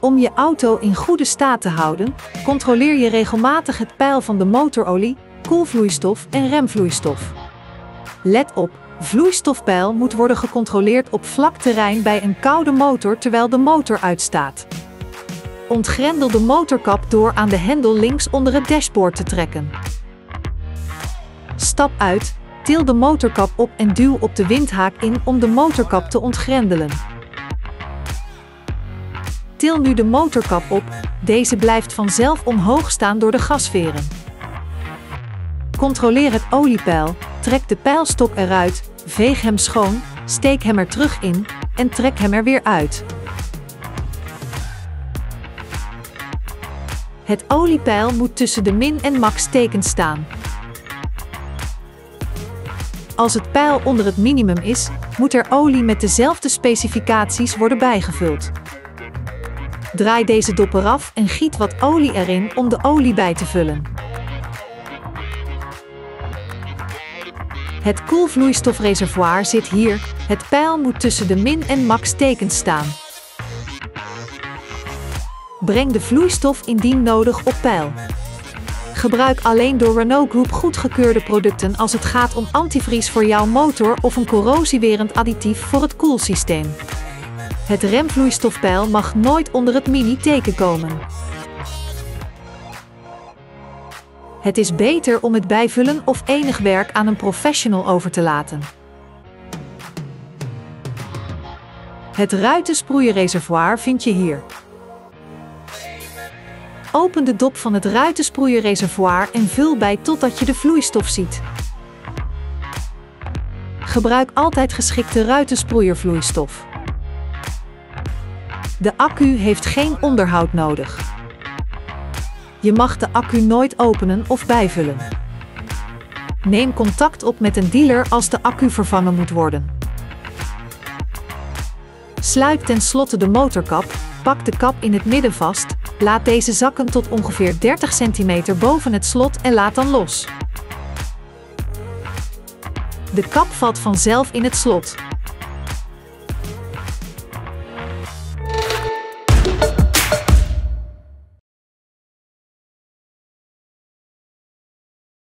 Om je auto in goede staat te houden, controleer je regelmatig het peil van de motorolie, koelvloeistof en remvloeistof. Let op, vloeistofpeil moet worden gecontroleerd op vlak terrein bij een koude motor terwijl de motor uitstaat. Ontgrendel de motorkap door aan de hendel links onder het dashboard te trekken. Stap uit, til de motorkap op en duw op de windhaak in om de motorkap te ontgrendelen. Til nu de motorkap op, deze blijft vanzelf omhoog staan door de gasveren. Controleer het oliepeil, trek de peilstok eruit, veeg hem schoon, steek hem er terug in en trek hem er weer uit. Het oliepeil moet tussen de min en max tekens staan. Als het peil onder het minimum is, moet er olie met dezelfde specificaties worden bijgevuld. Draai deze dopper af en giet wat olie erin om de olie bij te vullen. Het koelvloeistofreservoir zit hier, het peil moet tussen de min en max tekens staan. Breng de vloeistof indien nodig op peil. Gebruik alleen door Renault Group goedgekeurde producten als het gaat om antivries voor jouw motor of een corrosiewerend additief voor het koelsysteem. Het remvloeistofpeil mag nooit onder het mini-teken komen. Het is beter om het bijvullen of enig werk aan een professional over te laten. Het ruitensproeierreservoir vind je hier. Open de dop van het ruitensproeierreservoir en vul bij totdat je de vloeistof ziet. Gebruik altijd geschikte ruitensproeiervloeistof. De accu heeft geen onderhoud nodig. Je mag de accu nooit openen of bijvullen. Neem contact op met een dealer als de accu vervangen moet worden. Sluit tenslotte de motorkap, pak de kap in het midden vast, laat deze zakken tot ongeveer 30 cm boven het slot en laat dan los. De kap valt vanzelf in het slot.